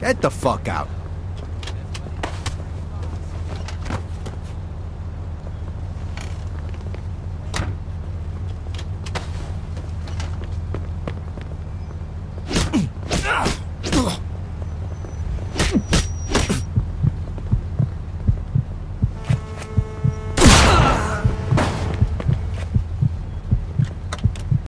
Get the fuck out.